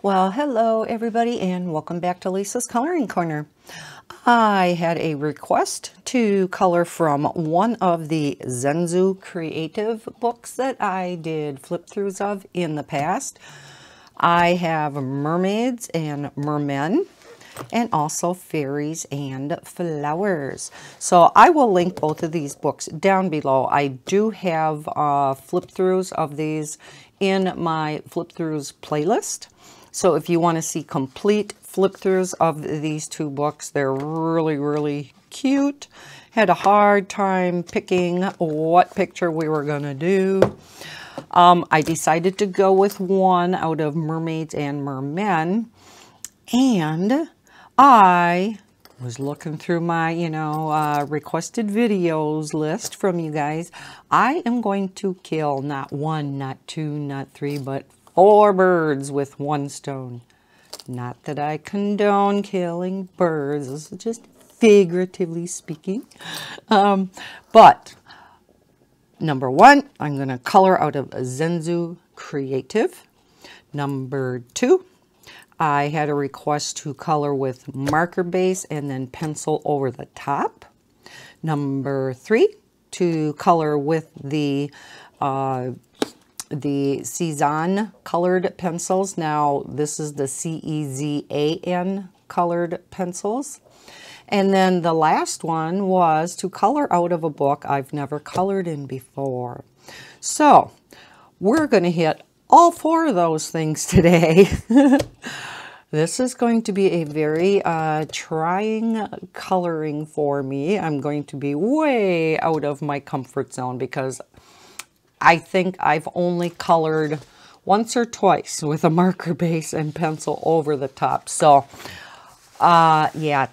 Well, hello everybody and welcome back to Lisa's Coloring Corner. I had a request to color from one of the Zenzu Creative books that I did flip-throughs of in the past. I have mermaids and mermen and also fairies and flowers. So I will link both of these books down below. I do have uh, flip-throughs of these in my flip-throughs playlist. So if you want to see complete flip-throughs of these two books, they're really, really cute. Had a hard time picking what picture we were going to do. Um, I decided to go with one out of Mermaids and Mermen. And I was looking through my, you know, uh, requested videos list from you guys. I am going to kill not one, not two, not three, but four birds with one stone. Not that I condone killing birds. This is just figuratively speaking. Um, but number one, I'm going to color out of a Zenzu Creative. Number two, I had a request to color with marker base and then pencil over the top. Number three, to color with the uh, the Cezan colored pencils. Now, this is the C-E-Z-A-N colored pencils. And then the last one was to color out of a book I've never colored in before. So, we're going to hit all four of those things today. this is going to be a very uh, trying coloring for me. I'm going to be way out of my comfort zone because I think I've only colored once or twice with a marker base and pencil over the top. So, uh, yeah,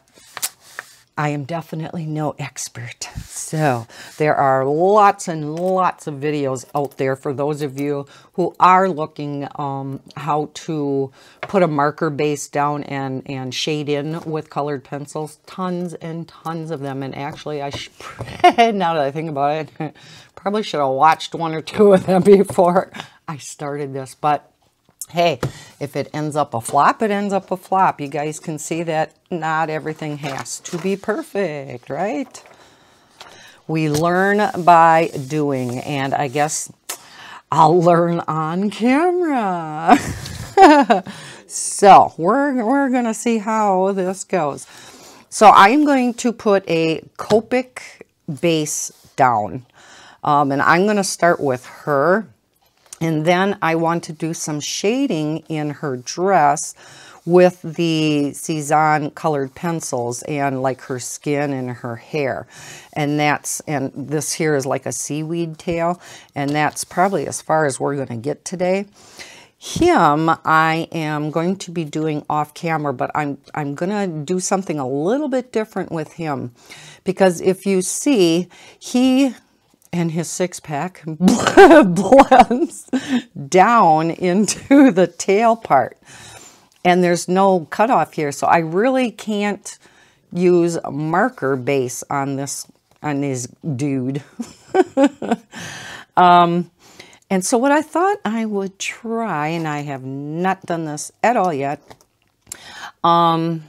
I am definitely no expert. So there are lots and lots of videos out there for those of you who are looking um, how to put a marker base down and, and shade in with colored pencils. Tons and tons of them. And actually, I now that I think about it, probably should have watched one or two of them before I started this. But hey, if it ends up a flop, it ends up a flop. You guys can see that not everything has to be perfect, right? We learn by doing, and I guess I'll learn on camera. so we're, we're going to see how this goes. So I'm going to put a Copic base down. Um, and I'm going to start with her and then I want to do some shading in her dress with the Cezan colored pencils and like her skin and her hair. And that's, and this here is like a seaweed tail. And that's probably as far as we're going to get today. Him, I am going to be doing off camera, but I'm, I'm going to do something a little bit different with him. Because if you see, he and his six pack blends down into the tail part. And there's no cutoff here, so I really can't use a marker base on this on this dude. um, and so what I thought I would try, and I have not done this at all yet, um,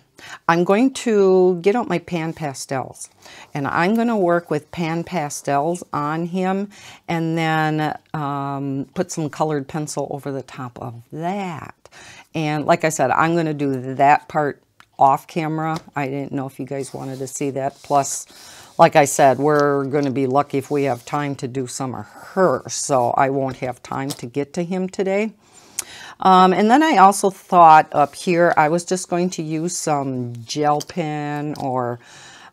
I'm going to get out my pan pastels and I'm going to work with pan pastels on him and then um, put some colored pencil over the top of that. And like I said, I'm going to do that part off camera. I didn't know if you guys wanted to see that. Plus, like I said, we're going to be lucky if we have time to do some of her. So I won't have time to get to him today. Um, and then I also thought up here, I was just going to use some gel pen or,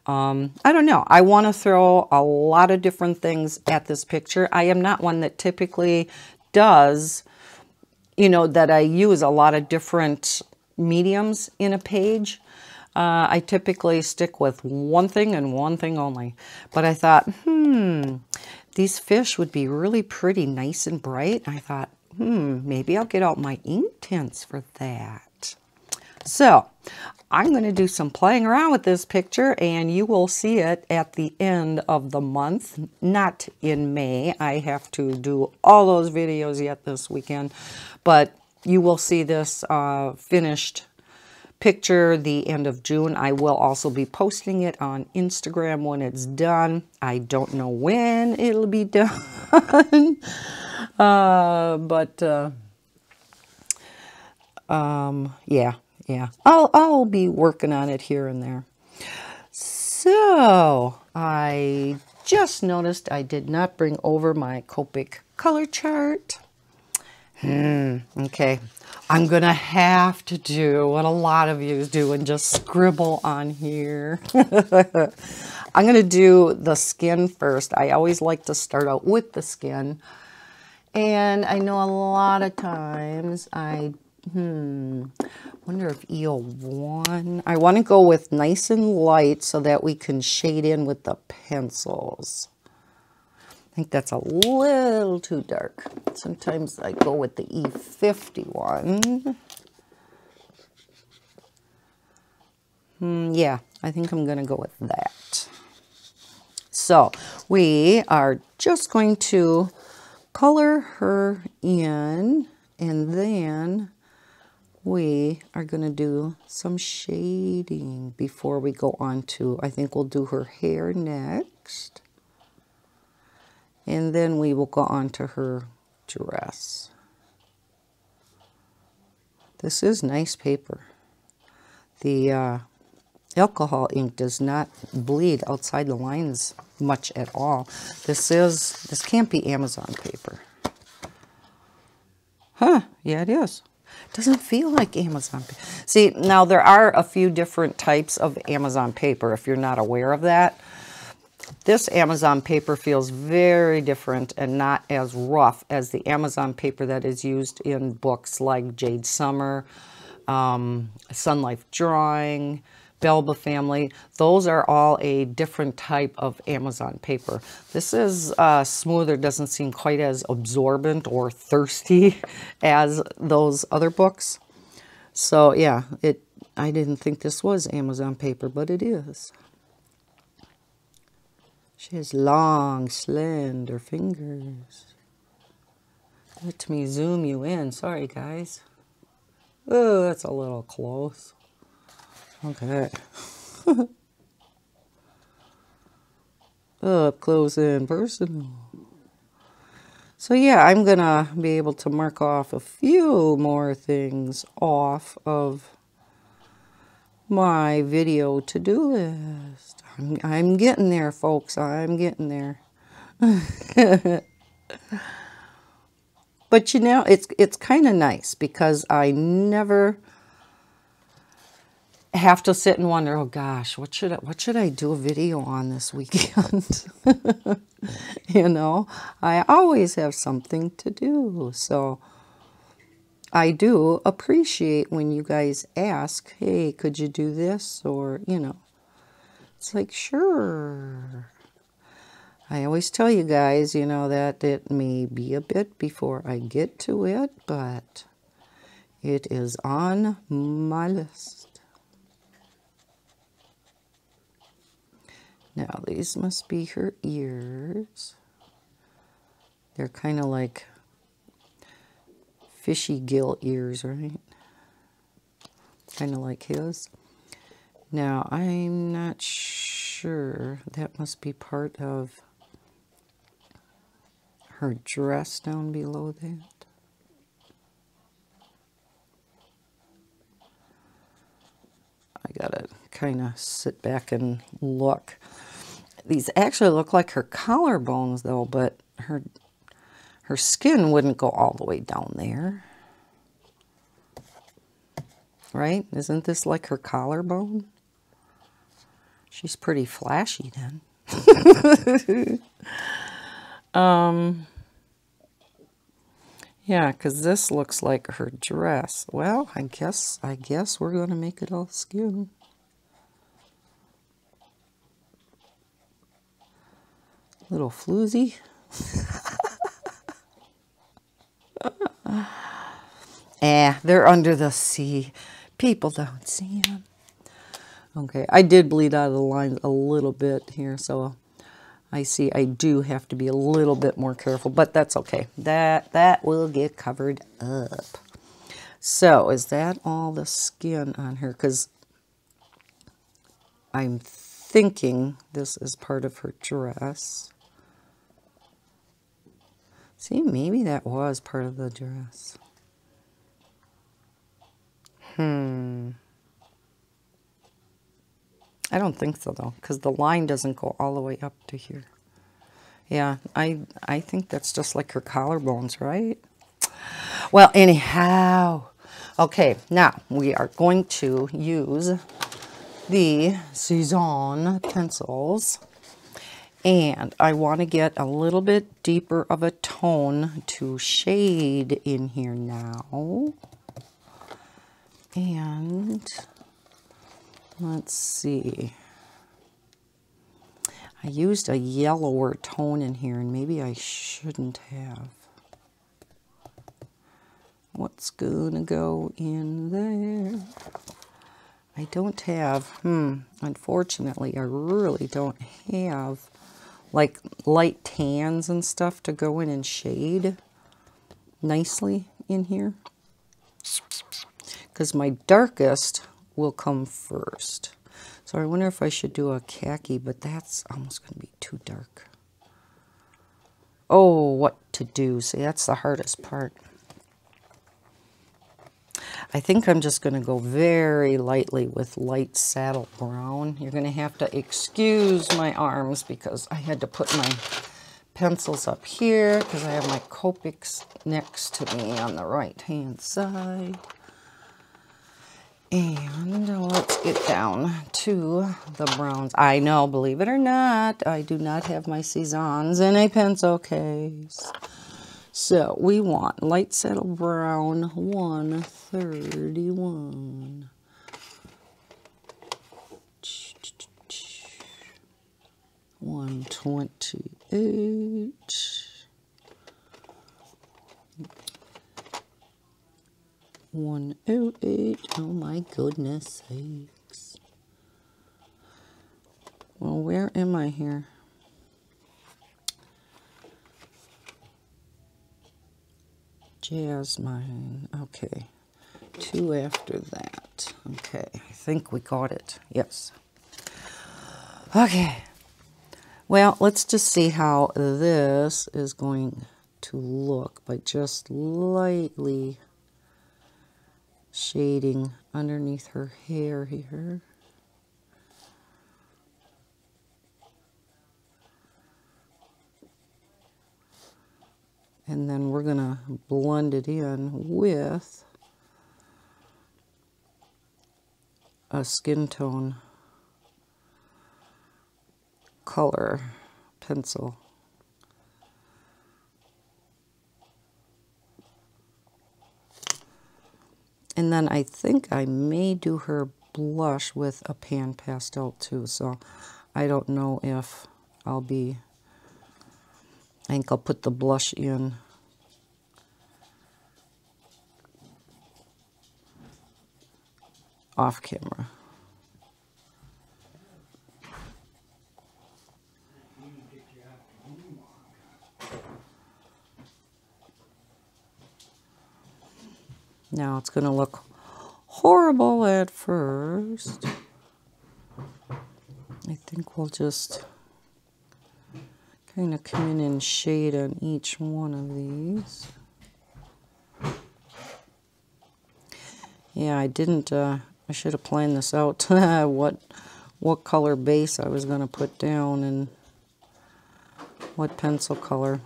um, I don't know. I want to throw a lot of different things at this picture. I am not one that typically does, you know, that I use a lot of different mediums in a page. Uh, I typically stick with one thing and one thing only. But I thought, hmm, these fish would be really pretty nice and bright. I thought, hmm, maybe I'll get out my Inktense for that. So I'm going to do some playing around with this picture and you will see it at the end of the month, not in May. I have to do all those videos yet this weekend, but you will see this uh, finished picture the end of June. I will also be posting it on Instagram when it's done. I don't know when it'll be done. uh, but uh, um, yeah, yeah. I'll, I'll be working on it here and there. So I just noticed I did not bring over my Copic color chart. Hmm, okay. I'm going to have to do what a lot of you do and just scribble on here. I'm going to do the skin first. I always like to start out with the skin. And I know a lot of times I, hmm, wonder if E01, I want to go with nice and light so that we can shade in with the pencils. I think that's a little too dark. Sometimes I go with the E51. Hmm, yeah, I think I'm going to go with that. So we are just going to color her in and then we are going to do some shading before we go on to, I think we'll do her hair next. And then we will go on to her dress. This is nice paper. The uh, alcohol ink does not bleed outside the lines much at all. This is, this can't be Amazon paper. Huh, yeah it is. Doesn't feel like Amazon paper. See, now there are a few different types of Amazon paper if you're not aware of that. This Amazon paper feels very different and not as rough as the Amazon paper that is used in books like Jade Summer, um, Sun Life Drawing, Belba Family. Those are all a different type of Amazon paper. This is uh, smoother, doesn't seem quite as absorbent or thirsty as those other books. So yeah, it. I didn't think this was Amazon paper, but it is. She has long, slender fingers. Let me zoom you in. Sorry, guys. Oh, that's a little close. Okay. Up close and personal. So yeah, I'm going to be able to mark off a few more things off of my video to-do list. I'm, I'm getting there, folks. I'm getting there. but you know, it's it's kind of nice because I never have to sit and wonder, oh gosh, what should I, what should I do a video on this weekend? you know, I always have something to do. So I do appreciate when you guys ask, hey, could you do this? Or, you know, it's like, sure. I always tell you guys, you know, that it may be a bit before I get to it, but it is on my list. Now, these must be her ears. They're kind of like fishy gill ears, right? Kind of like his. Now, I'm not sure. That must be part of her dress down below that. I gotta kind of sit back and look. These actually look like her collarbones though, but her her skin wouldn't go all the way down there right? Isn't this like her collarbone? She's pretty flashy then. um, yeah, because this looks like her dress. Well, I guess I guess we're going to make it all skin. Little floozy. eh, they're under the sea. People don't see them. Okay, I did bleed out of the lines a little bit here, so I see I do have to be a little bit more careful, but that's okay. That, that will get covered up. So is that all the skin on her? Because I'm thinking this is part of her dress. See, maybe that was part of the dress. Hmm. I don't think so though, because the line doesn't go all the way up to here. Yeah, I I think that's just like her collarbones, right? Well, anyhow, okay, now we are going to use the Cezan pencils. And I want to get a little bit deeper of a tone to shade in here now. And let's see. I used a yellower tone in here and maybe I shouldn't have. What's gonna go in there? I don't have, hmm, unfortunately, I really don't have like light tans and stuff to go in and shade nicely in here. Because my darkest will come first. So I wonder if I should do a khaki, but that's almost going to be too dark. Oh, what to do. See, that's the hardest part. I think I'm just going to go very lightly with light saddle brown. You're going to have to excuse my arms because I had to put my pencils up here because I have my Copics next to me on the right hand side. And let's get down to the browns. I know, believe it or not, I do not have my Cezans in a pencil case. So we want light saddle brown 131. One twenty One oh eight. Oh my goodness sakes. Well, where am I here? Jasmine. Okay. Two after that. Okay. I think we got it. Yes. Okay. Well, let's just see how this is going to look by just lightly shading underneath her hair here. and then we're going to blend it in with a skin tone color pencil. And then I think I may do her blush with a pan pastel too. So I don't know if I'll be I think I'll put the blush in. off camera. Now it's going to look horrible at first. I think we'll just kind of come in and shade on each one of these. Yeah, I didn't, uh, I should have planned this out, what, what color base I was going to put down and what pencil color.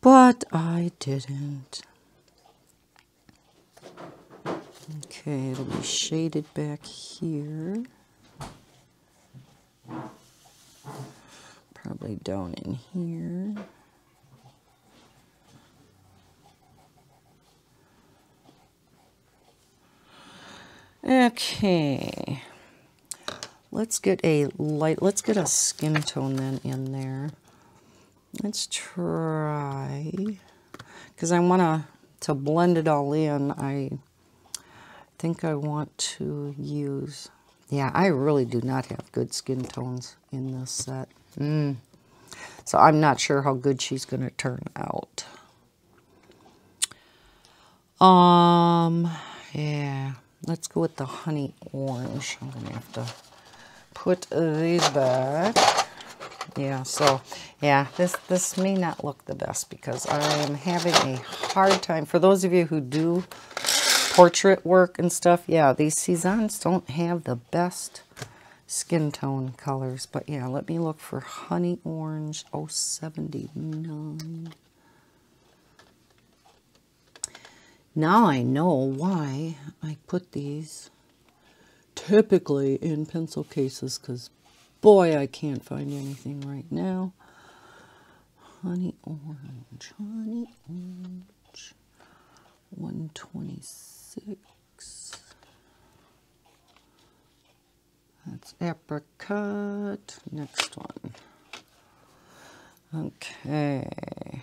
But I didn't. Okay, it'll be shaded back here. Probably down in here. Okay. Let's get a light, let's get a skin tone then in there. Let's try, because I want to, to blend it all in, I think I want to use, yeah, I really do not have good skin tones in this set. Mm. So I'm not sure how good she's going to turn out. Um, yeah, let's go with the honey orange. I'm going to have to put these back. Yeah, so, yeah, this, this may not look the best because I am having a hard time. For those of you who do portrait work and stuff, yeah, these Cezans don't have the best skin tone colors. But yeah, let me look for Honey Orange 079. Now I know why I put these typically in pencil cases because boy, I can't find anything right now. Honey orange, honey orange, 126. That's apricot. Next one. Okay,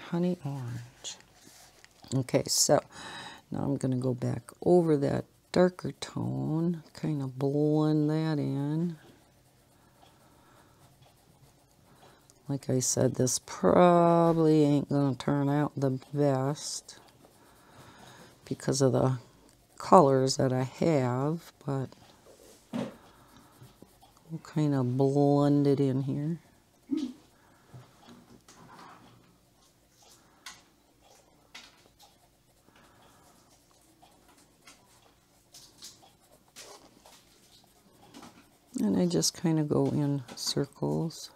honey orange. Okay, so now I'm going to go back over that darker tone, kind of blend that in. Like I said, this probably ain't going to turn out the best because of the colors that I have, but we'll kind of blend it in here. And I just kind of go in circles.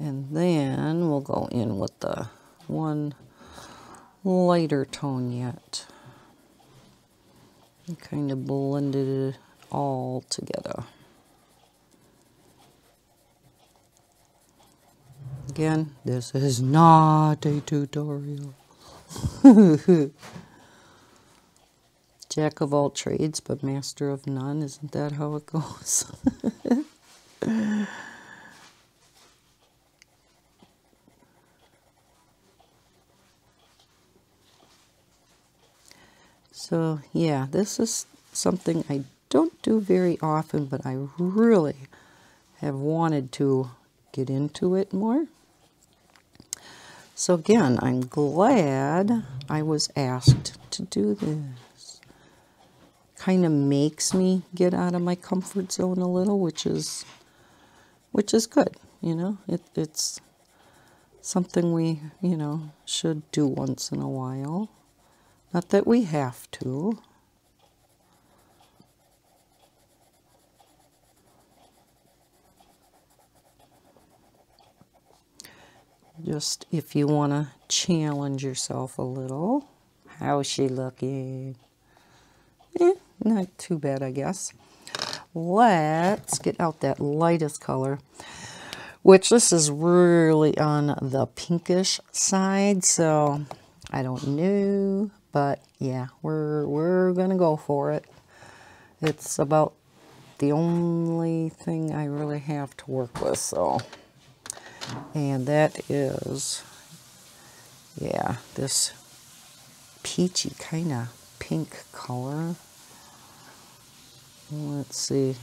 And then we'll go in with the one lighter tone yet. And kind of blended it all together. Again, this is not a tutorial. Jack of all trades, but master of none. Isn't that how it goes? so, yeah, this is something I don't do very often, but I really have wanted to get into it more. So again, I'm glad I was asked to do this. Kind of makes me get out of my comfort zone a little, which is which is good, you know. It, it's something we, you know, should do once in a while. Not that we have to. Just if you want to challenge yourself a little. How's she looking? Eh, not too bad, I guess. Let's get out that lightest color, which this is really on the pinkish side, so I don't know, but yeah, we're, we're going to go for it. It's about the only thing I really have to work with, so and that is, yeah, this peachy kind of pink color. Let's see.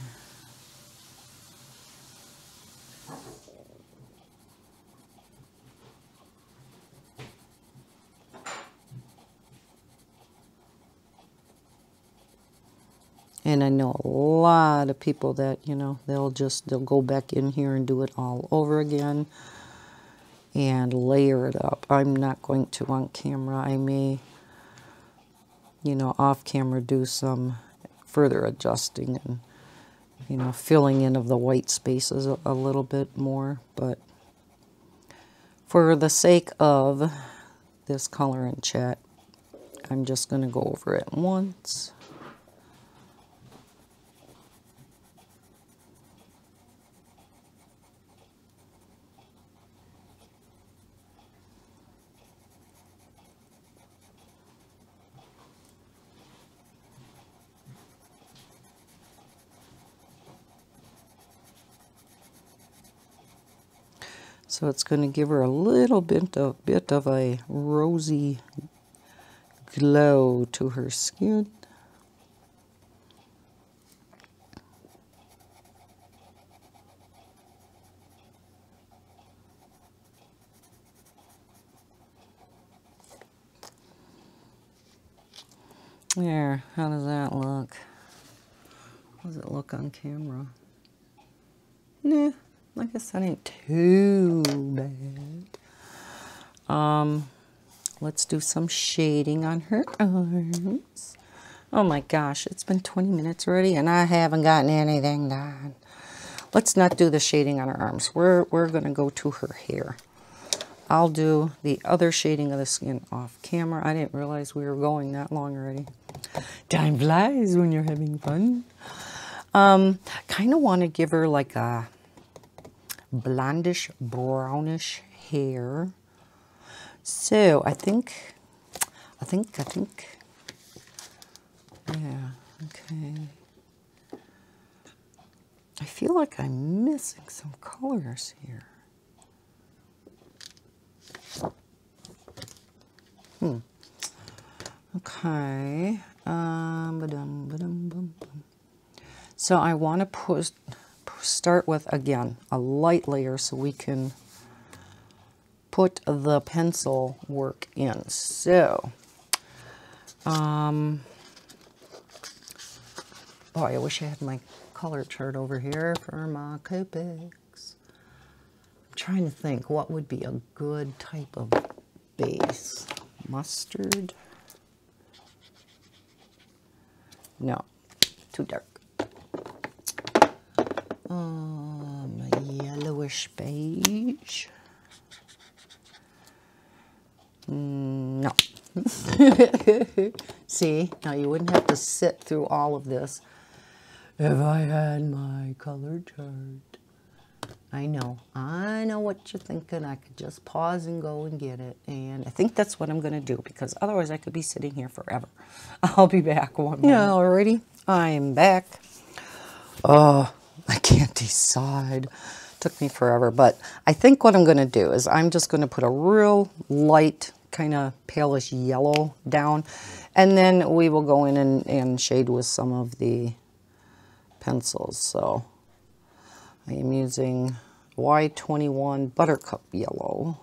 And I know a lot of people that, you know, they'll just, they'll go back in here and do it all over again and layer it up. I'm not going to on camera. I may, you know, off camera do some further adjusting and, you know, filling in of the white spaces a, a little bit more. But for the sake of this color and chat, I'm just going to go over it once. So it's going to give her a little bit of, bit of a rosy glow to her skin. There, how does that look? How does it look on camera? Nah, I guess that ain't too bad. Um, let's do some shading on her arms. Oh my gosh, it's been 20 minutes already and I haven't gotten anything done. Let's not do the shading on her arms. We're, we're going to go to her hair. I'll do the other shading of the skin off camera. I didn't realize we were going that long already. Time flies when you're having fun. Um, kind of want to give her like a blondish, brownish hair. So I think, I think, I think, yeah, okay. I feel like I'm missing some colors here. Hmm. Okay. Um, ba-dum, ba-dum, bum, bum. So I want to put start with again a light layer so we can put the pencil work in. So, um, oh, I wish I had my color chart over here for my Copics. I'm trying to think what would be a good type of base. Mustard? No, too dark. Um, yellowish beige. Mm, no. See, now you wouldn't have to sit through all of this if I had my color chart. I know, I know what you're thinking. I could just pause and go and get it. And I think that's what I'm going to do because otherwise I could be sitting here forever. I'll be back one minute. Yeah, already. I'm back. Oh, I can't decide. Took me forever. But I think what I'm going to do is I'm just going to put a real light kind of palish yellow down. And then we will go in and, and shade with some of the pencils. So I am using Y21 Buttercup Yellow.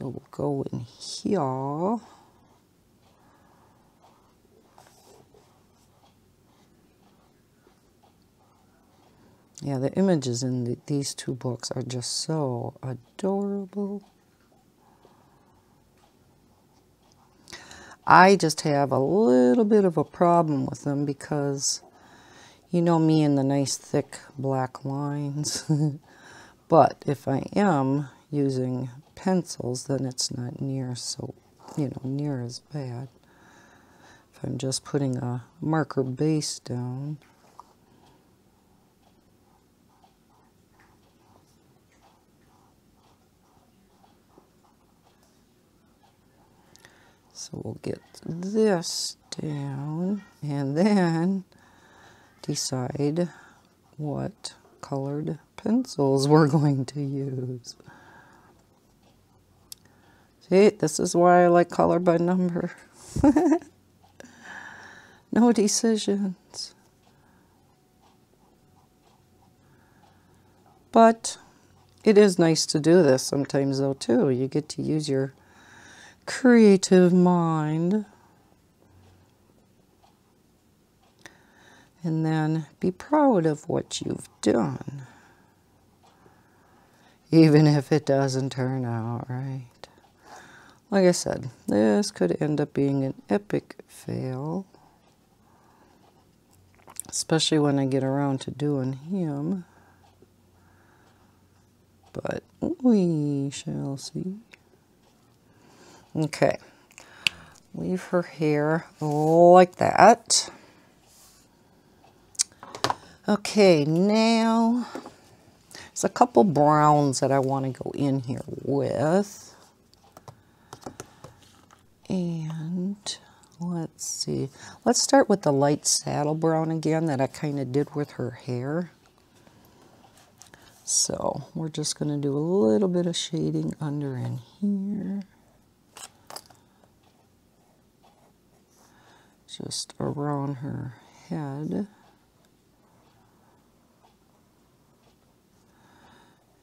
So we'll go in here. Yeah, the images in the, these two books are just so adorable. I just have a little bit of a problem with them because you know me and the nice thick black lines. but if I am using pencils, then it's not near so, you know, near as bad. If I'm just putting a marker base down. So we'll get this down and then decide what colored pencils we're going to use. See, this is why I like color by number. no decisions. But it is nice to do this sometimes though too. You get to use your creative mind. And then be proud of what you've done. Even if it doesn't turn out right. Like I said, this could end up being an epic fail. Especially when I get around to doing him. But we shall see. Okay. Leave her hair like that. Okay, now there's a couple browns that I want to go in here with. And let's see. Let's start with the light saddle brown again that I kind of did with her hair. So we're just going to do a little bit of shading under in here. just around her head.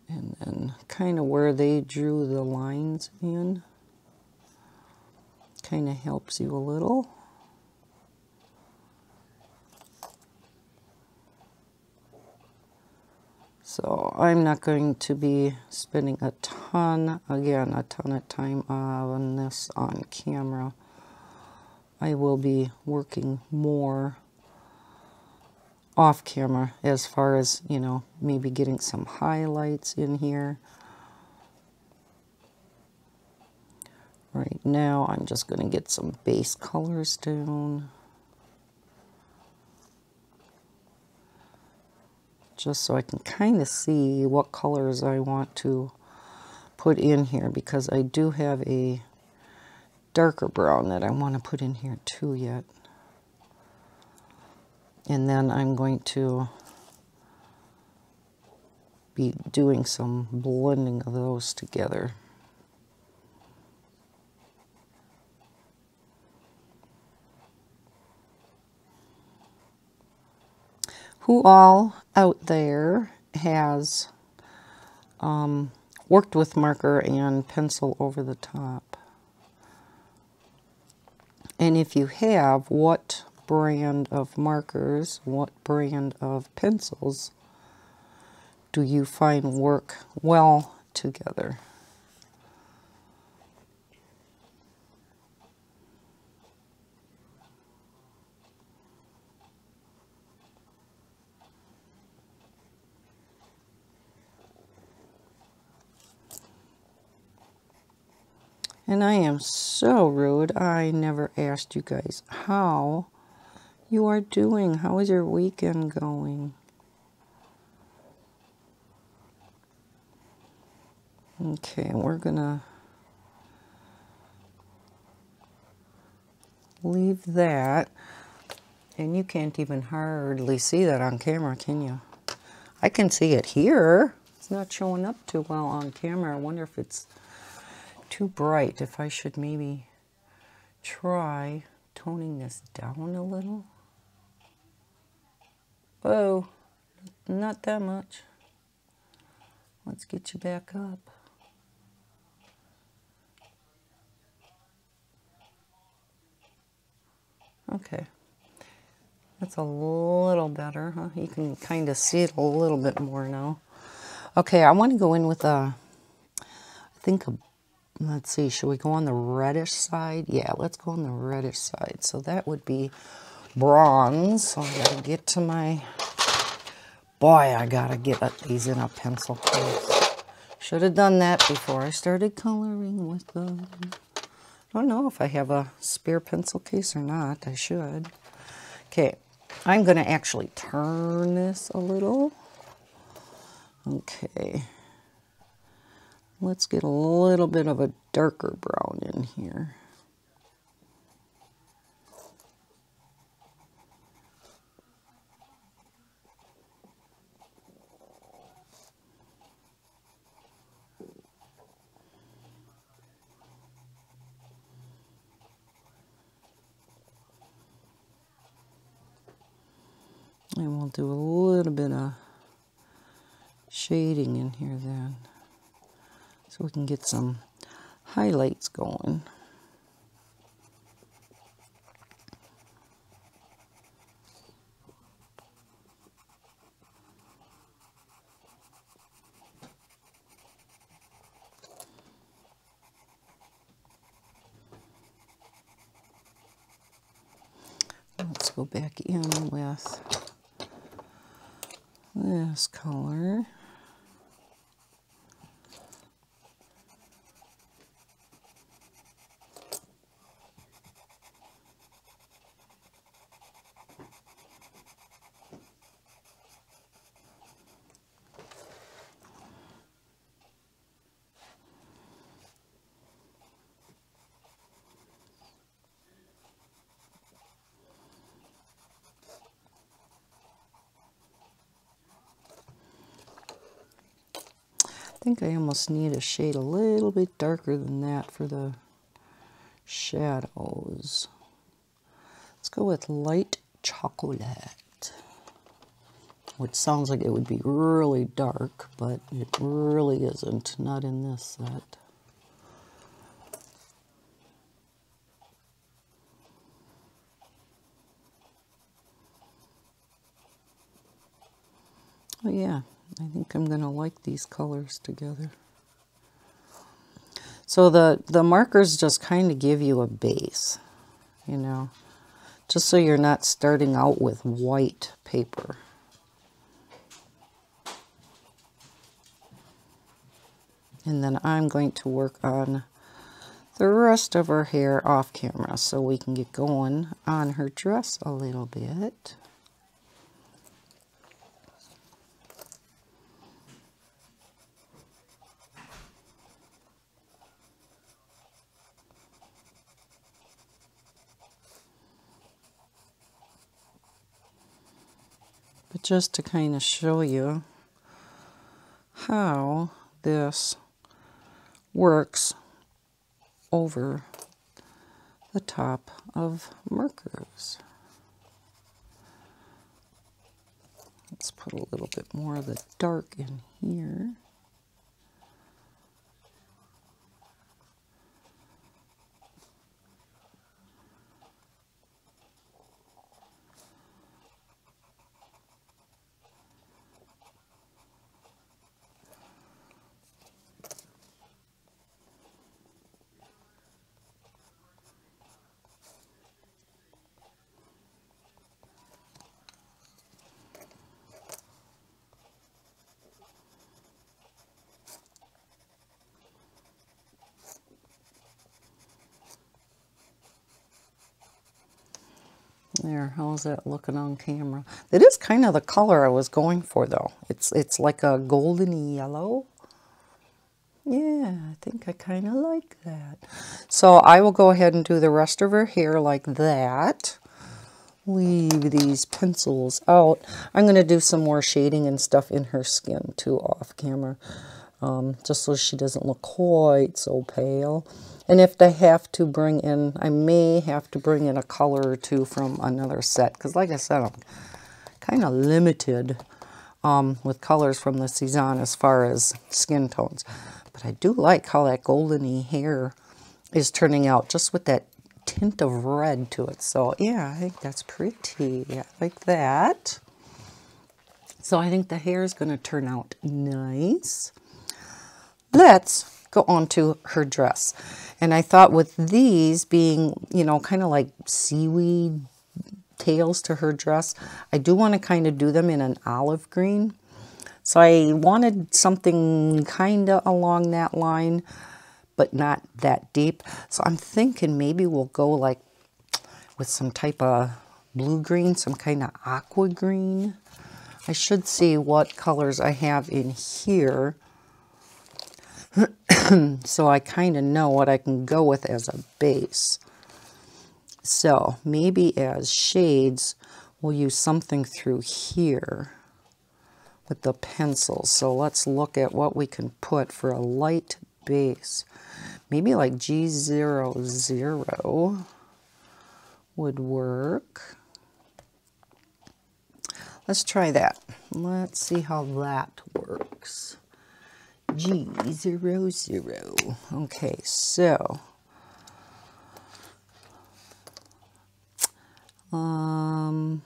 And then kind of where they drew the lines in. Kind of helps you a little. So I'm not going to be spending a ton, again, a ton of time on this on camera. I will be working more off camera as far as, you know, maybe getting some highlights in here. Right now I'm just going to get some base colors down. just so I can kind of see what colors I want to put in here because I do have a darker brown that I want to put in here too yet. And then I'm going to be doing some blending of those together. Who all out there has um, worked with marker and pencil over the top? And if you have, what brand of markers, what brand of pencils do you find work well together? And I am so rude. I never asked you guys how you are doing. How is your weekend going? Okay, we're going to leave that. And you can't even hardly see that on camera, can you? I can see it here. It's not showing up too well on camera. I wonder if it's too bright, if I should maybe try toning this down a little. Oh, not that much. Let's get you back up. Okay. That's a little better, huh? You can kind of see it a little bit more now. Okay, I want to go in with a, I think a let's see, should we go on the reddish side? Yeah, let's go on the reddish side. So that would be bronze. So I gotta get to my, boy, I gotta get these in a pencil case. Should have done that before I started coloring with them. I don't know if I have a spare pencil case or not. I should. Okay, I'm gonna actually turn this a little. Okay. Let's get a little bit of a darker brown in here. And we'll do a little bit of shading in here then so we can get some highlights going. Let's go back in with this color. Think I almost need a shade a little bit darker than that for the shadows. Let's go with light chocolate. which sounds like it would be really dark, but it really isn't, not in this set. Oh yeah, I think I'm going to like these colors together. So the, the markers just kind of give you a base, you know, just so you're not starting out with white paper. And then I'm going to work on the rest of her hair off camera so we can get going on her dress a little bit. Just to kind of show you how this works over the top of markers. Let's put a little bit more of the dark in here. There, how's that looking on camera? It is kind of the color I was going for though. It's it's like a golden yellow. Yeah, I think I kind of like that. So I will go ahead and do the rest of her hair like that. Leave these pencils out. I'm going to do some more shading and stuff in her skin too off camera. Um, just so she doesn't look quite so pale. And if they have to bring in, I may have to bring in a color or two from another set. Because like I said, I'm kind of limited um, with colors from the Cezan as far as skin tones. But I do like how that goldeny hair is turning out just with that tint of red to it. So yeah, I think that's pretty. I like that. So I think the hair is going to turn out nice. Let's go on to her dress. And I thought with these being, you know, kind of like seaweed tails to her dress, I do want to kind of do them in an olive green. So I wanted something kind of along that line, but not that deep. So I'm thinking maybe we'll go like with some type of blue green, some kind of aqua green. I should see what colors I have in here so I kind of know what I can go with as a base. So maybe as shades, we'll use something through here with the pencils. So let's look at what we can put for a light base. Maybe like G00 would work. Let's try that. Let's see how that works. G00. Okay, so um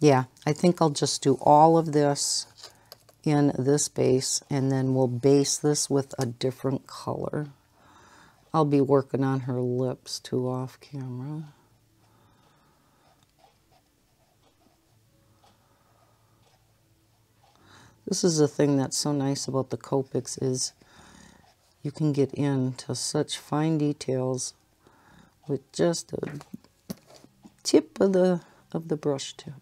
yeah, I think I'll just do all of this in this base and then we'll base this with a different color. I'll be working on her lips too off camera. This is the thing that's so nice about the Copics is you can get into such fine details with just the tip of the of the brush tip.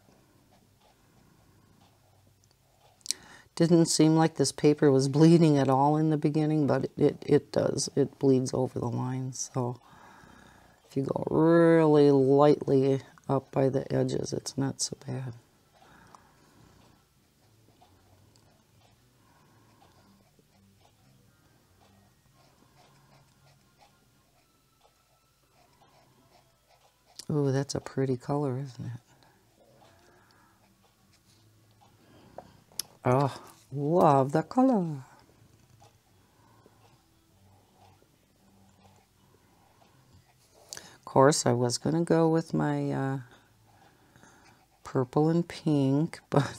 Didn't seem like this paper was bleeding at all in the beginning, but it, it does. It bleeds over the lines. So if you go really lightly up by the edges, it's not so bad. Ooh, that's a pretty color, isn't it? Oh, love the color. Of course, I was going to go with my uh, purple and pink, but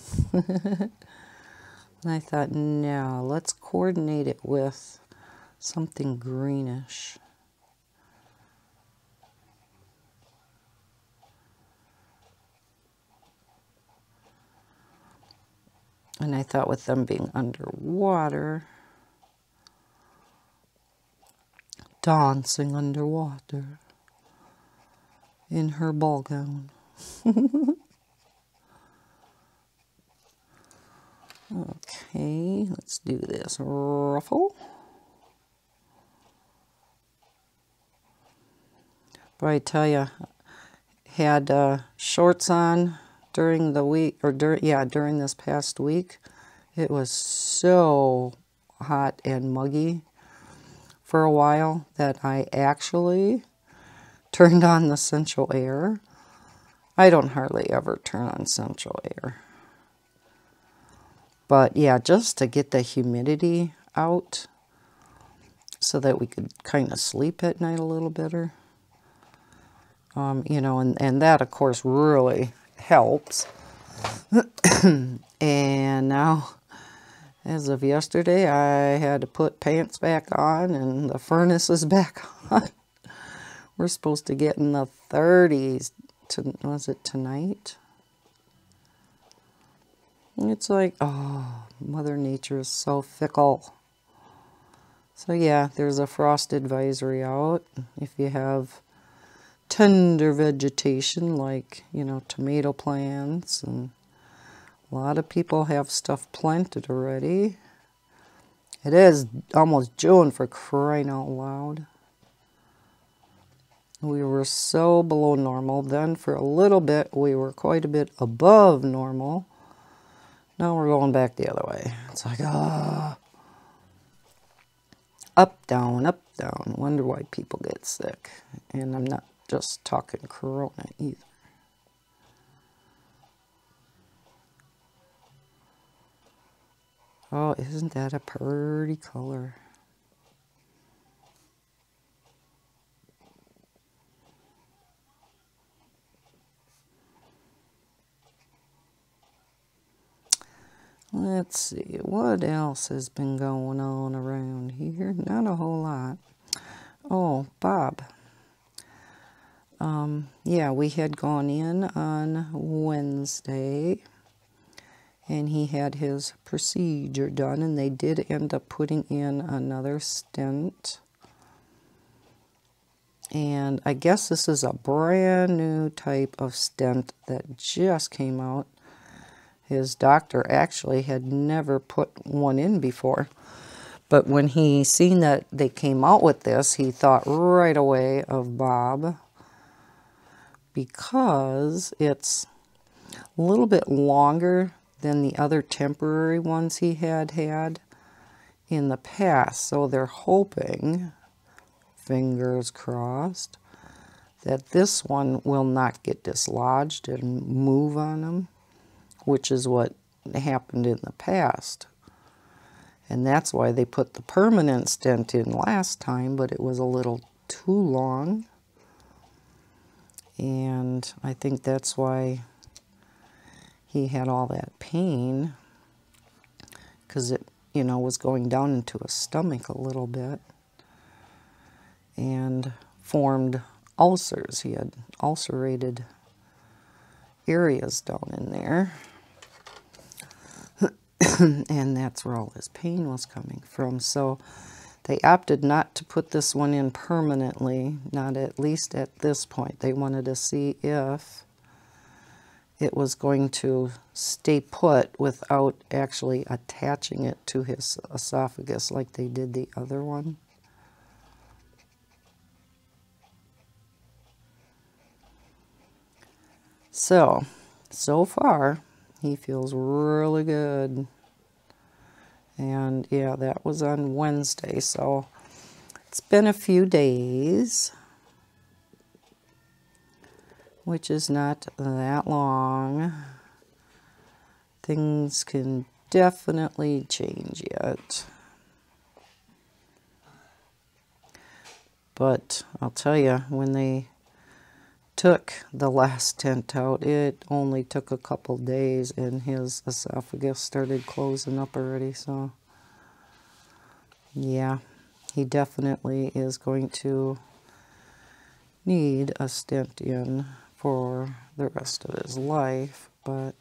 I thought, no, let's coordinate it with something greenish. And I thought with them being underwater, dancing underwater in her ball gown. okay, let's do this ruffle. But I tell you, had uh, shorts on during the week, or during, yeah, during this past week. It was so hot and muggy for a while that I actually turned on the central air. I don't hardly ever turn on central air. But yeah, just to get the humidity out so that we could kind of sleep at night a little better. Um, you know, and, and that, of course, really helps. and now, as of yesterday, I had to put pants back on and the furnace is back on. We're supposed to get in the 30s. To, was it tonight? It's like, oh, Mother Nature is so fickle. So yeah, there's a frost advisory out. If you have tender vegetation like, you know, tomato plants and a lot of people have stuff planted already. It is almost June for crying out loud. We were so below normal. Then for a little bit, we were quite a bit above normal. Now we're going back the other way. It's like, ah. Up, down, up, down. Wonder why people get sick. And I'm not just talking Corona either. Oh, isn't that a pretty color? Let's see, what else has been going on around here? Not a whole lot. Oh, Bob um, yeah, we had gone in on Wednesday and he had his procedure done and they did end up putting in another stent. And I guess this is a brand new type of stent that just came out. His doctor actually had never put one in before. But when he seen that they came out with this, he thought right away of Bob because it's a little bit longer than the other temporary ones he had had in the past. So they're hoping, fingers crossed, that this one will not get dislodged and move on them, which is what happened in the past. And that's why they put the permanent stent in last time, but it was a little too long. And I think that's why he had all that pain because it, you know, was going down into his stomach a little bit and formed ulcers. He had ulcerated areas down in there. and that's where all his pain was coming from. So they opted not to put this one in permanently, not at least at this point. They wanted to see if it was going to stay put without actually attaching it to his esophagus like they did the other one. So, so far, he feels really good. And yeah, that was on Wednesday. So it's been a few days, which is not that long. Things can definitely change yet. But I'll tell you, when they took the last stent out, it only took a couple days and his esophagus started closing up already. So, yeah, he definitely is going to need a stent in for the rest of his life, but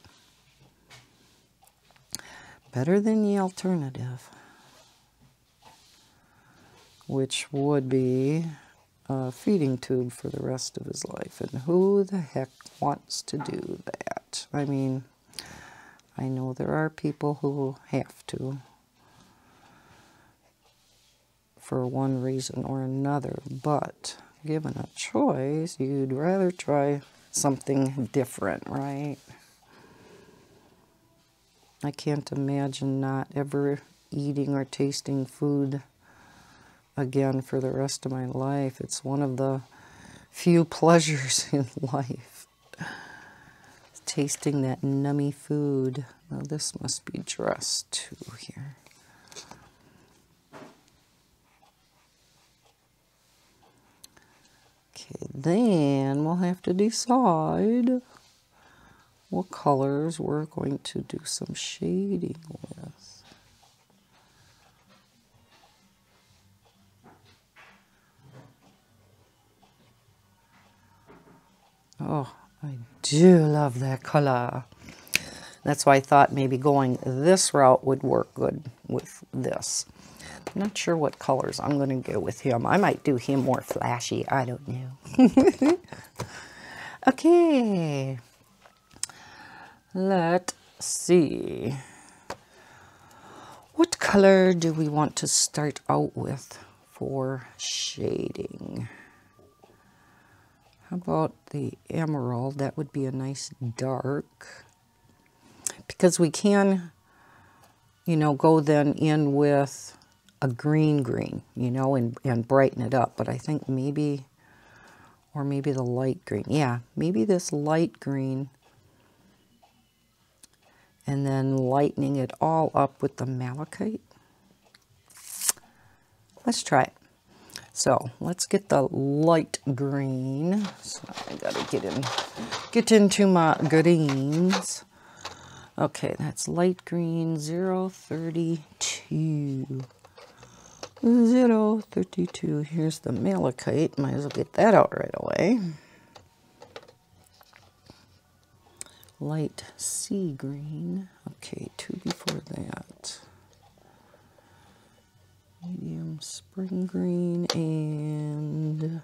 better than the alternative, which would be a feeding tube for the rest of his life. And who the heck wants to do that? I mean, I know there are people who have to for one reason or another, but given a choice, you'd rather try something different, right? I can't imagine not ever eating or tasting food again for the rest of my life. It's one of the few pleasures in life. Tasting that nummy food. Now this must be dressed too here. Okay, then we'll have to decide what colors we're going to do some shading with. Oh, I do love that color. That's why I thought maybe going this route would work good with this. I'm not sure what colors I'm going to go with him. I might do him more flashy. I don't know. okay. Let's see. What color do we want to start out with for shading? How about the emerald? That would be a nice dark. Because we can, you know, go then in with a green green, you know, and, and brighten it up. But I think maybe, or maybe the light green. Yeah, maybe this light green. And then lightening it all up with the malachite. Let's try it. So let's get the light green. So I gotta get in, get into my greens. Okay, that's light green 032. 032. Here's the malachite. Might as well get that out right away. Light sea green. Okay, two before that. Medium spring green and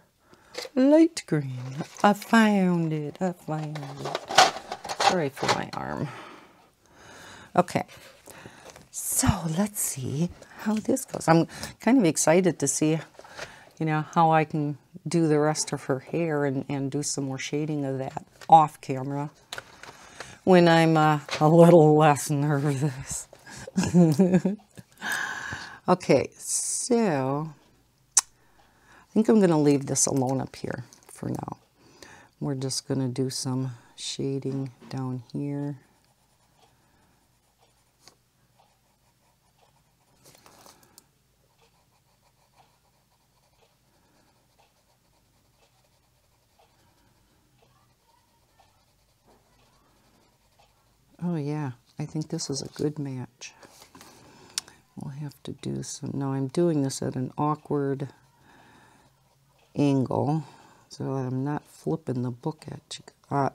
light green. I found it. I found it. Sorry for my arm. Okay. So let's see how this goes. I'm kind of excited to see, you know, how I can do the rest of her hair and, and do some more shading of that off camera when I'm uh, a little less nervous. okay, so I think I'm going to leave this alone up here for now. We're just going to do some shading down here. Oh yeah, I think this is a good match. Have to do some, now I'm doing this at an awkward angle so I'm not flipping the book at you. Uh,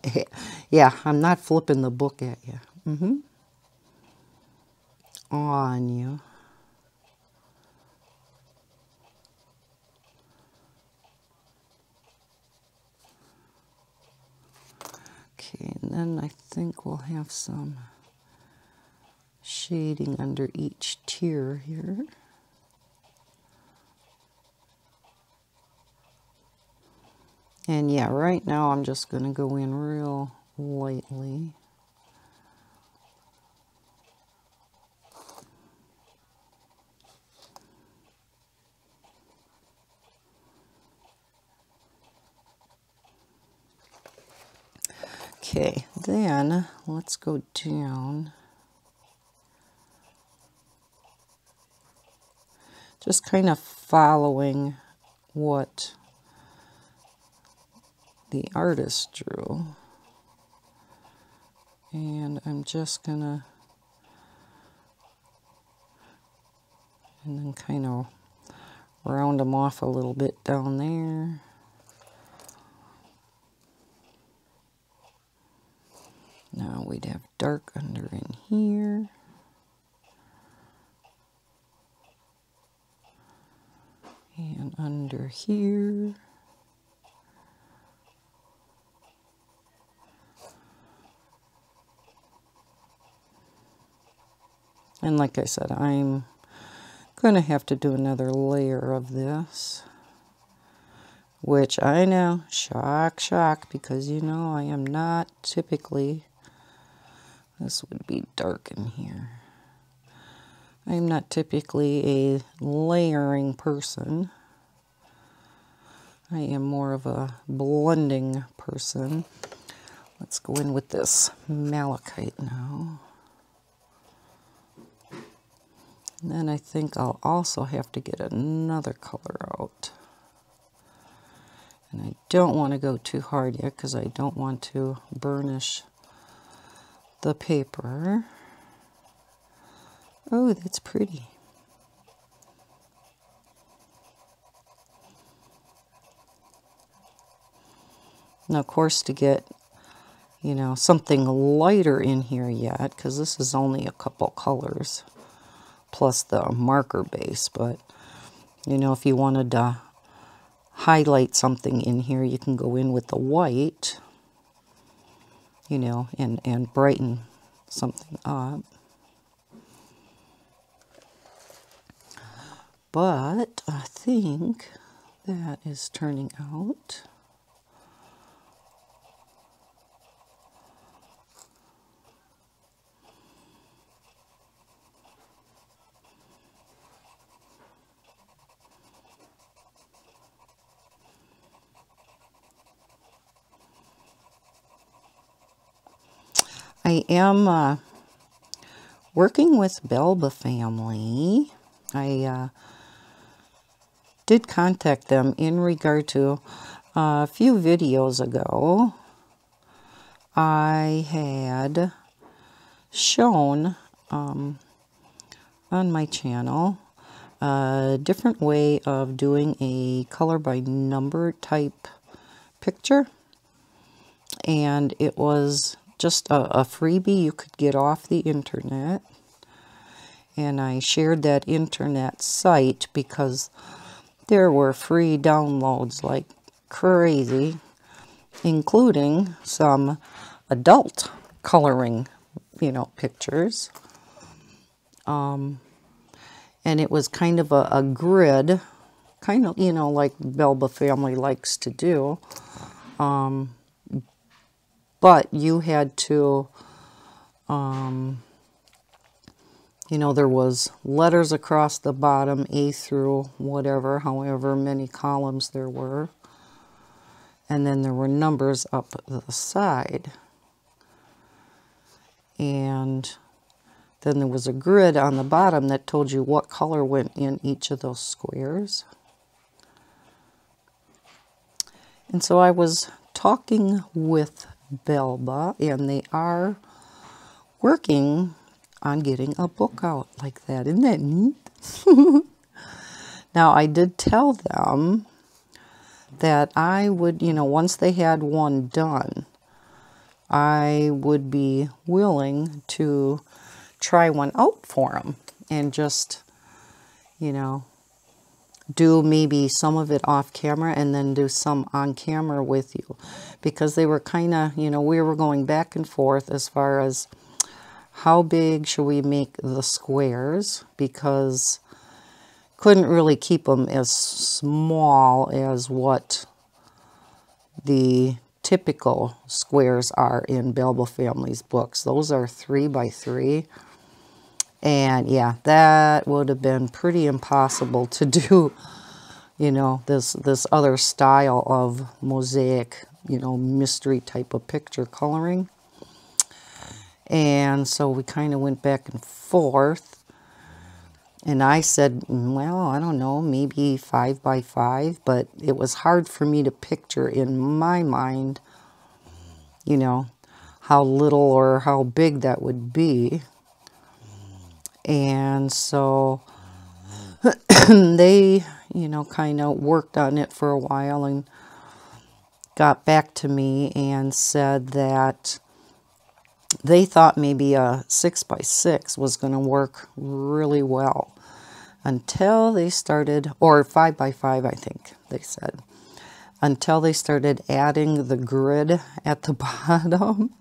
yeah, I'm not flipping the book at you. Mm-hmm. On you. Okay, and then I think we'll have some shading under each tier here. And yeah, right now I'm just going to go in real lightly. Okay, then let's go down just kind of following what the artist drew. And I'm just going to, and then kind of round them off a little bit down there. Now we'd have dark under in here. And under here. And like I said, I'm going to have to do another layer of this. Which I know, shock, shock, because you know I am not typically, this would be dark in here. I am not typically a layering person. I am more of a blending person. Let's go in with this malachite now. And then I think I'll also have to get another color out. And I don't want to go too hard yet because I don't want to burnish the paper. Oh, that's pretty. Now, of course, to get, you know, something lighter in here yet, because this is only a couple colors plus the marker base. But, you know, if you wanted to highlight something in here, you can go in with the white, you know, and, and brighten something up. But I think that is turning out. I am uh, working with Belba family. I uh, did contact them in regard to uh, a few videos ago. I had shown um, on my channel a different way of doing a color by number type picture and it was just a, a freebie you could get off the internet. And I shared that internet site because there were free downloads like crazy, including some adult coloring, you know, pictures. Um, and it was kind of a, a, grid, kind of, you know, like Belba family likes to do. Um, but you had to, um, you know, there was letters across the bottom, A through whatever, however many columns there were. And then there were numbers up the side. And then there was a grid on the bottom that told you what color went in each of those squares. And so I was talking with Belba, and they are working on getting a book out like that. Isn't that neat? now, I did tell them that I would, you know, once they had one done, I would be willing to try one out for them and just, you know, do maybe some of it off camera and then do some on camera with you because they were kind of, you know, we were going back and forth as far as how big should we make the squares because couldn't really keep them as small as what the typical squares are in Belba Family's books. Those are three by three. And yeah, that would have been pretty impossible to do, you know, this, this other style of mosaic, you know, mystery type of picture coloring. And so we kind of went back and forth. And I said, well, I don't know, maybe five by five, but it was hard for me to picture in my mind, you know, how little or how big that would be. And so they, you know, kind of worked on it for a while and got back to me and said that they thought maybe a six by six was going to work really well until they started, or five by five, I think they said, until they started adding the grid at the bottom.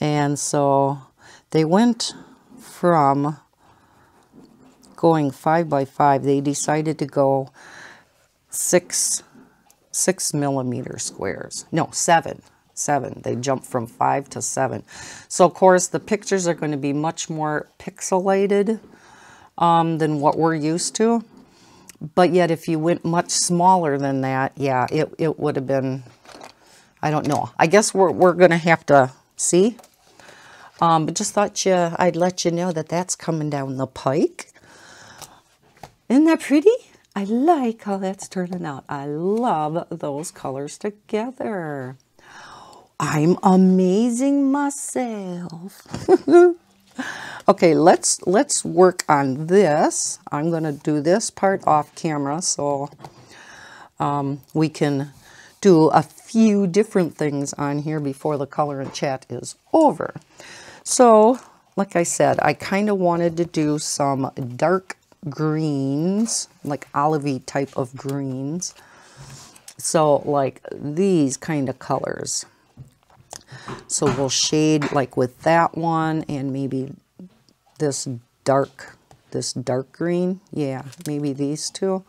and so they went from going five by five, they decided to go six, six millimeter squares. No, seven, seven. They jump from five to seven. So of course the pictures are going to be much more pixelated um, than what we're used to. But yet if you went much smaller than that, yeah, it, it would have been, I don't know. I guess we're, we're going to have to see. Um, but just thought you, I'd let you know that that's coming down the pike. Isn't that pretty? I like how that's turning out. I love those colors together. I'm amazing myself. Okay, let's let's work on this. I'm going to do this part off camera so um, we can do a few different things on here before the color and chat is over. So, like I said, I kind of wanted to do some dark greens, like olivey type of greens. So, like these kind of colors. So we'll shade like with that one and maybe this dark, this dark green. Yeah, maybe these two.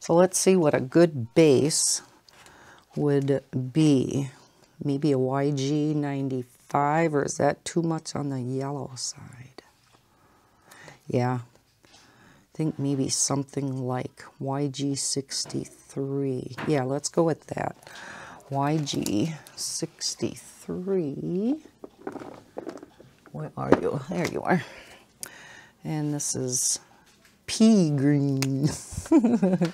So let's see what a good base would be. Maybe a YG 95, or is that too much on the yellow side? Yeah, I think maybe something like YG 63. Yeah, let's go with that. YG 63. Where are you? There you are. And this is pea green.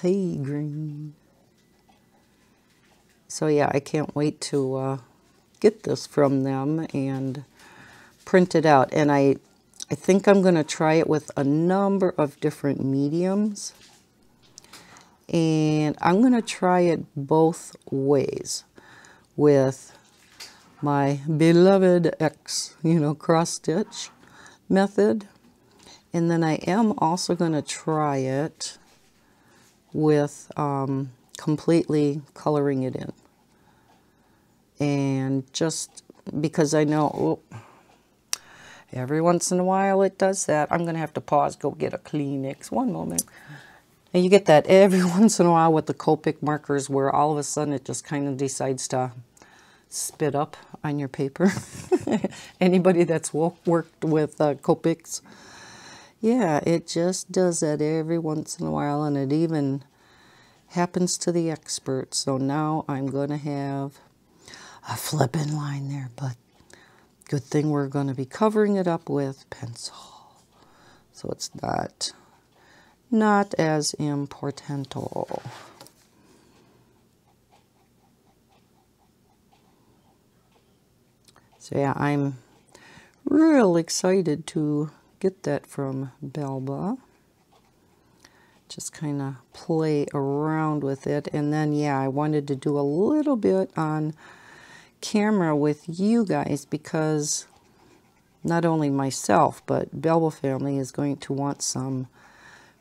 pea green. So yeah, I can't wait to uh, get this from them and print it out. And I, I think I'm going to try it with a number of different mediums. And I'm going to try it both ways with my beloved X, you know, cross stitch method. And then I am also going to try it with um, completely coloring it in. And just because I know oh, every once in a while it does that, I'm going to have to pause, go get a Kleenex. One moment. And you get that every once in a while with the Copic markers where all of a sudden it just kind of decides to spit up on your paper. Anybody that's worked with uh, Copics, yeah, it just does that every once in a while, and it even happens to the experts. So now I'm going to have a flipping line there, but good thing we're going to be covering it up with pencil. So it's not, not as importanto. So yeah, I'm real excited to get that from Belba. Just kind of play around with it. And then, yeah, I wanted to do a little bit on camera with you guys because not only myself, but Belba family is going to want some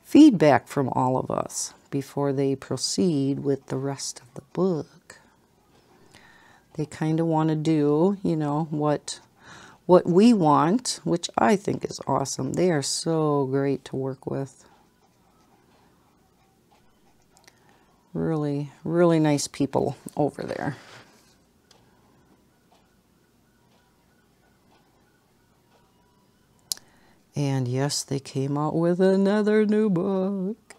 feedback from all of us before they proceed with the rest of the book they kind of want to do, you know, what what we want, which I think is awesome. They are so great to work with. Really, really nice people over there. And yes, they came out with another new book.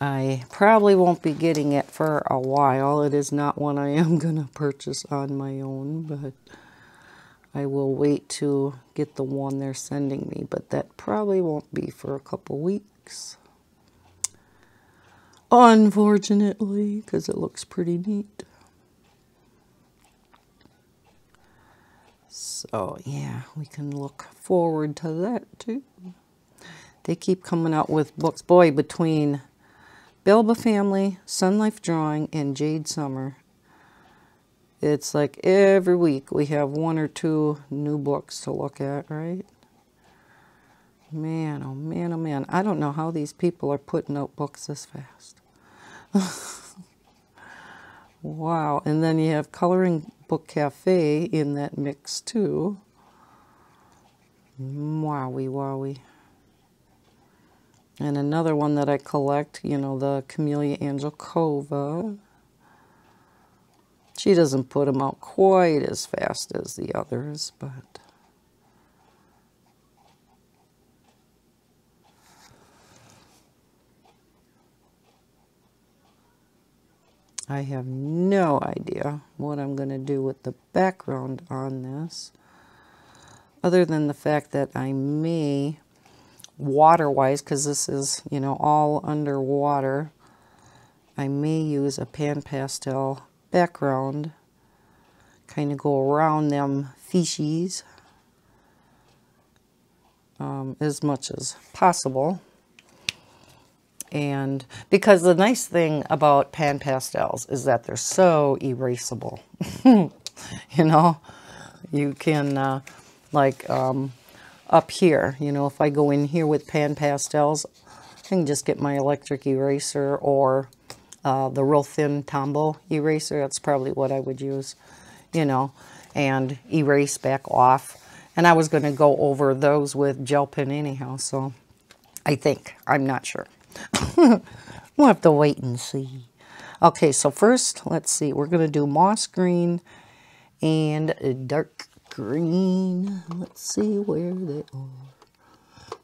I probably won't be getting it for a while. It is not one I am going to purchase on my own, but I will wait to get the one they're sending me, but that probably won't be for a couple weeks. Unfortunately, because it looks pretty neat. So, yeah, we can look forward to that too. They keep coming out with books. Boy, between Belba Family, Sun Life Drawing, and Jade Summer, it's like every week we have one or two new books to look at, right? Man, oh man, oh man. I don't know how these people are putting out books this fast. wow. And then you have Coloring Book Cafe in that mix too. Wowie, wowie. And another one that I collect, you know, the Kameliya Angelkova. She doesn't put them out quite as fast as the others, but... I have no idea what I'm going to do with the background on this, other than the fact that I may, water-wise, because this is, you know, all underwater, I may use a pan pastel background, kind of go around them fishies um, as much as possible. And because the nice thing about pan pastels is that they're so erasable. you know, you can, uh, like um, up here, you know, if I go in here with pan pastels, I can just get my electric eraser or uh, the real thin Tombow eraser. That's probably what I would use, you know, and erase back off. And I was going to go over those with gel pen anyhow, so I think. I'm not sure. we'll have to wait and see. Okay, so first, let's see. We're going to do moss green and dark green. Let's see where they are.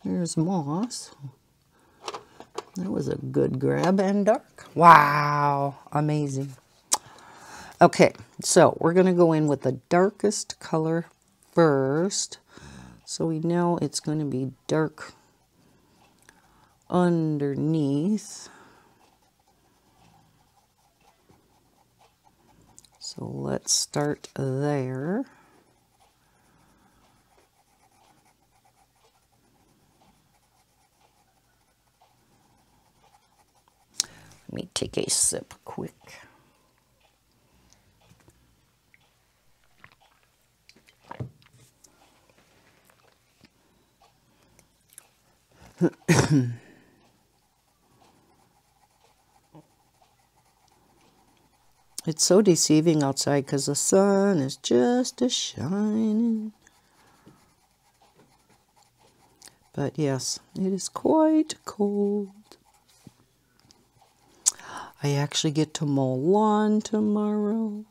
There's moss. That was a good grab and dark. Wow, amazing. Okay, so we're going to go in with the darkest color first. So we know it's going to be dark underneath. So let's start there. Let me take a sip quick. it's so deceiving outside because the sun is just a shining. But yes, it is quite cold. I actually get to mow lawn tomorrow.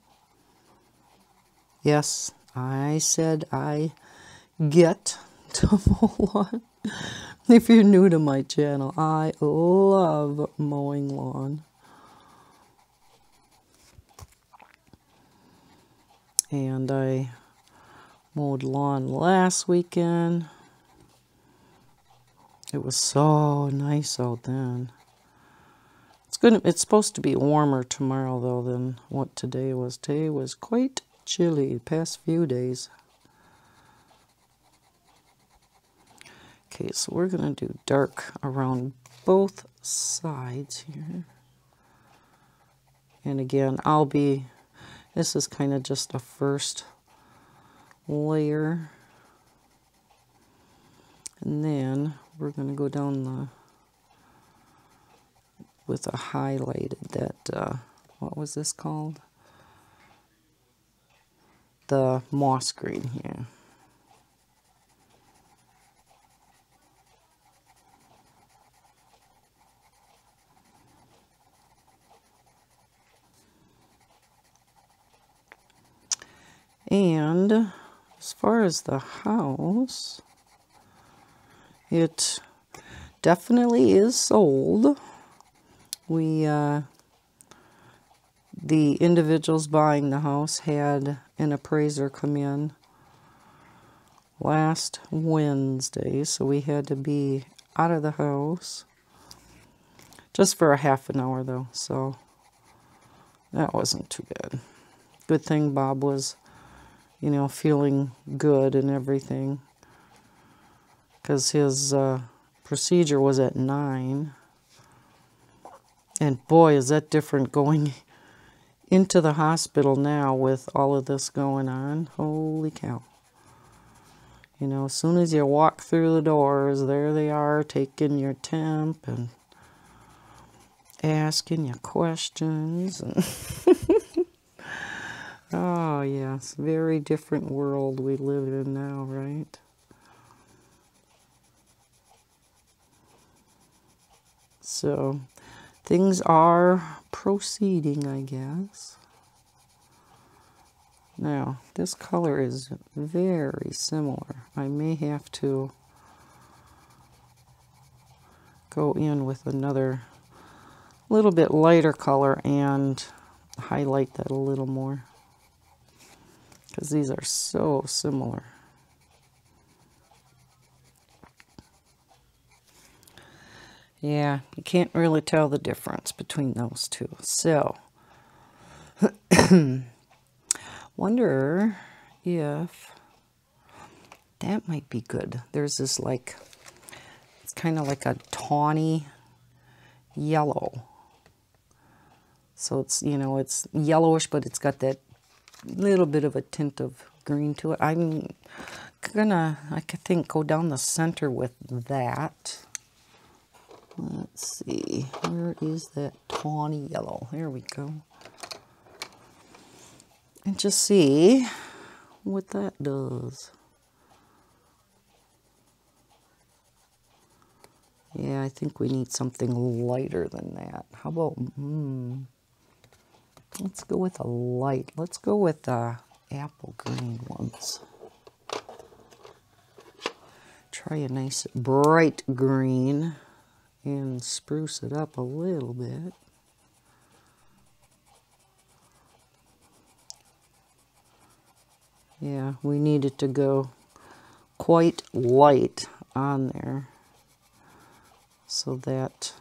Yes, I said I get to mow lawn. if you're new to my channel, I love mowing lawn. And I mowed lawn last weekend. It was so nice out then. It's going it's supposed to be warmer tomorrow though than what today was. Today was quite chilly the past few days. Okay, so we're going to do dark around both sides here. And again, I'll be, this is kind of just a first layer. And then we're going to go down the with a highlighted that, uh, what was this called? The moss green here. And as far as the house, it definitely is sold we uh, the individuals buying the house had an appraiser come in last Wednesday, so we had to be out of the house just for a half an hour though, so that wasn't too bad. Good thing Bob was, you know, feeling good and everything because his uh, procedure was at 9. And boy, is that different going into the hospital now with all of this going on. Holy cow. You know, as soon as you walk through the doors, there they are taking your temp and asking you questions. Oh, yes, very different world we live in now, right? So things are proceeding, I guess. Now, this color is very similar. I may have to go in with another little bit lighter color and highlight that a little more because these are so similar. Yeah, you can't really tell the difference between those two. So, wonder if that might be good. There's this like, it's kind of like a tawny yellow. So it's, you know, it's yellowish, but it's got that little bit of a tint of green to it. I'm gonna, I think, go down the center with that. Let's see, where is that tawny yellow? There we go. And just see what that does. Yeah, I think we need something lighter than that. How about, hmm, let's go with a light. Let's go with the apple green ones. Try a nice bright green and spruce it up a little bit. Yeah, we needed to go quite light on there so that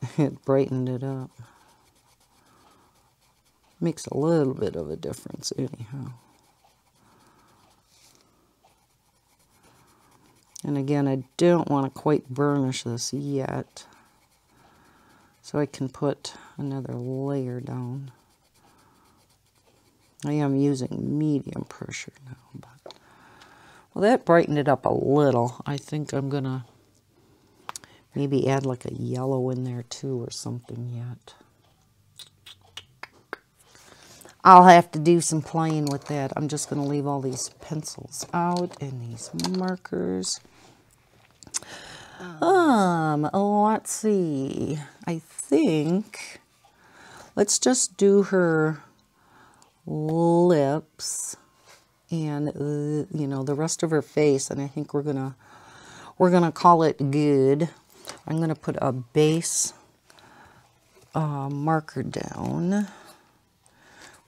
it brightened it up. Makes a little bit of a difference anyhow. And again, I don't want to quite burnish this yet. So I can put another layer down. I am using medium pressure now. But, well, that brightened it up a little. I think I'm going to maybe add like a yellow in there too or something yet. I'll have to do some playing with that. I'm just going to leave all these pencils out and these markers. Um, let's see. I think, let's just do her lips and, uh, you know, the rest of her face. And I think we're going to, we're to call it good. I'm going to put a base uh, marker down.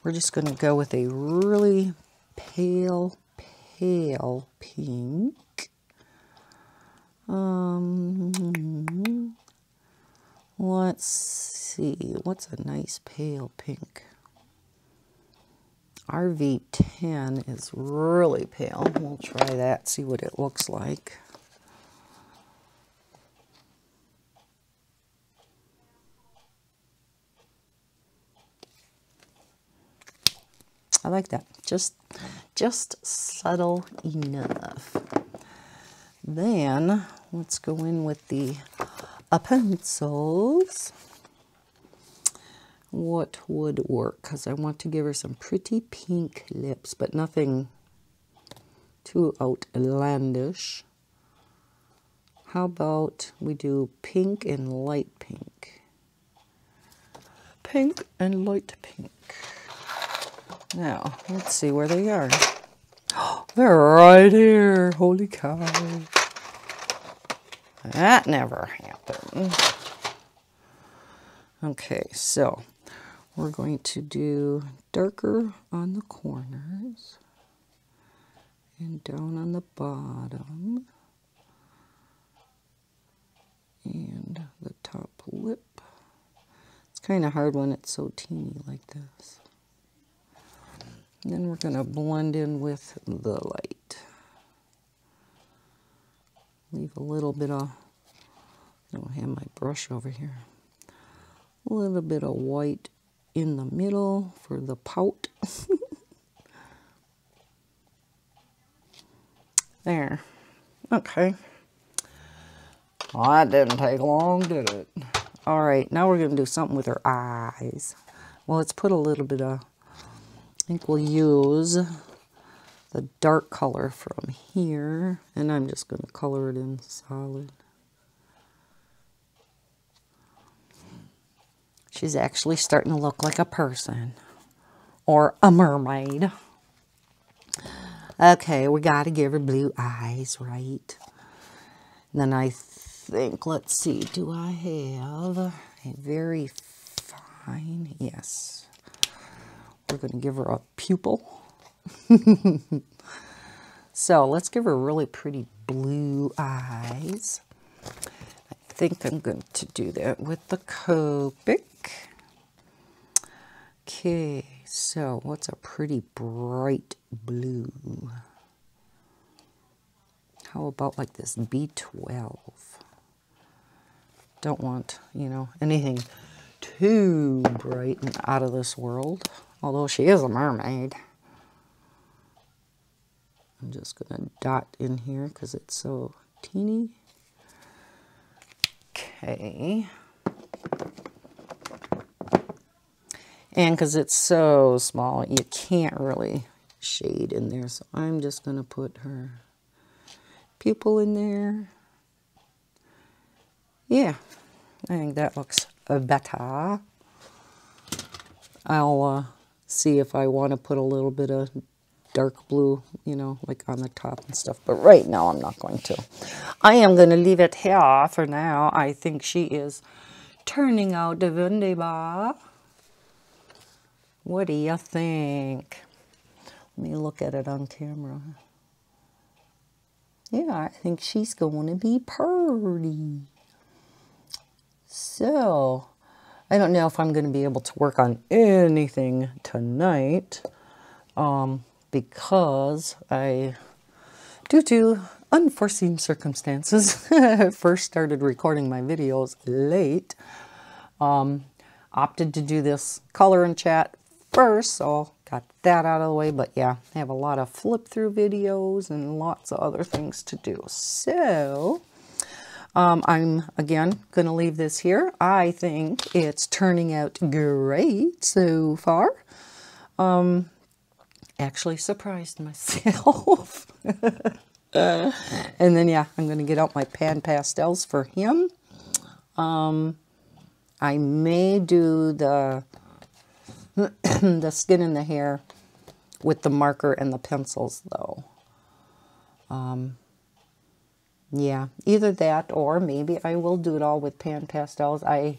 We're just going to go with a really pale, pale pink. Um, let's see, what's a nice pale pink? RV10 is really pale. We'll try that, see what it looks like. I like that. Just, just subtle enough. Then let's go in with the uh, pencils. What would work? Because I want to give her some pretty pink lips, but nothing too outlandish. How about we do pink and light pink? Pink and light pink. Now, let's see where they are. They're right here. Holy cow. That never happened. Okay, so we're going to do darker on the corners And down on the bottom. And the top lip. It's kind of hard when it's so teeny like this. Then we're going to blend in with the light. Leave a little bit of, I don't have my brush over here, a little bit of white in the middle for the pout. there. Okay. Well, that didn't take long, did it? All right, now we're going to do something with her eyes. Well, let's put a little bit of, I think we'll use the dark color from here, and I'm just going to color it in solid. She's actually starting to look like a person or a mermaid. Okay, we got to give her blue eyes, right? And then I think, let's see, do I have a very fine, yes. We're going to give her a pupil. so let's give her really pretty blue eyes. I think I'm going to do that with the Copic. Okay, so what's a pretty bright blue? How about like this B12? Don't want, you know, anything too bright and out of this world. Although she is a mermaid. I'm just going to dot in here because it's so teeny. Okay. And because it's so small, you can't really shade in there. So I'm just going to put her pupil in there. Yeah, I think that looks better. I'll uh, see if I want to put a little bit of dark blue, you know, like on the top and stuff. But right now, I'm not going to. I am going to leave it here for now. I think she is turning out the wunderbar. What do you think? Let me look at it on camera. Yeah, I think she's going to be pretty. So, I don't know if I'm going to be able to work on anything tonight. Um, because I, due to unforeseen circumstances, first started recording my videos late. Um, opted to do this color and chat first, so got that out of the way. But yeah, I have a lot of flip through videos and lots of other things to do. So um, I'm, again, going to leave this here. I think it's turning out great so far. Um, actually surprised myself. and then, yeah, I'm going to get out my pan pastels for him. Um, I may do the, the skin and the hair with the marker and the pencils, though. Um, yeah, either that or maybe I will do it all with pan pastels. I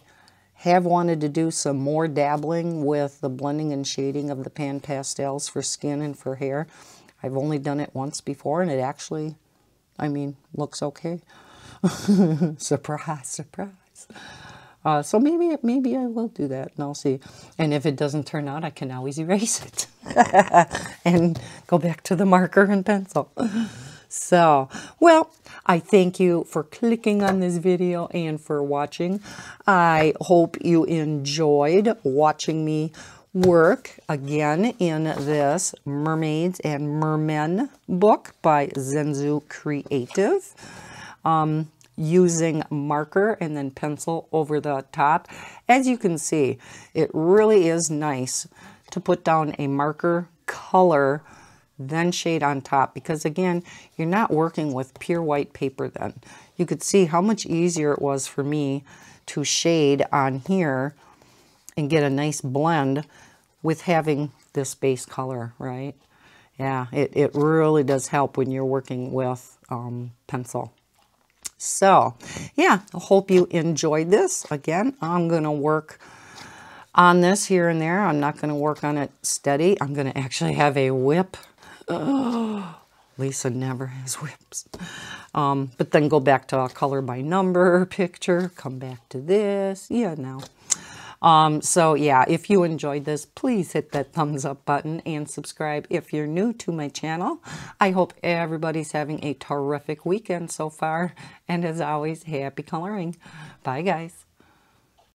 have wanted to do some more dabbling with the blending and shading of the pan pastels for skin and for hair. I've only done it once before and it actually, I mean, looks okay. surprise, surprise. Uh, so maybe maybe I will do that and I'll see. And if it doesn't turn out, I can always erase it and go back to the marker and pencil. So, well, I thank you for clicking on this video and for watching. I hope you enjoyed watching me work again in this Mermaids and Mermen book by Zenzu Creative. Um, using marker and then pencil over the top. As you can see, it really is nice to put down a marker color then shade on top because again you're not working with pure white paper then. You could see how much easier it was for me to shade on here and get a nice blend with having this base color right? Yeah it, it really does help when you're working with um, pencil. So yeah I hope you enjoyed this. Again I'm gonna work on this here and there. I'm not going to work on it steady. I'm going to actually have a WIP Lisa never has WIPs. Um, but then go back to color by number picture, come back to this, yeah, now. Um, so yeah, if you enjoyed this, please hit that thumbs up button and subscribe if you're new to my channel. I hope everybody's having a terrific weekend so far. And as always, happy coloring. Bye guys.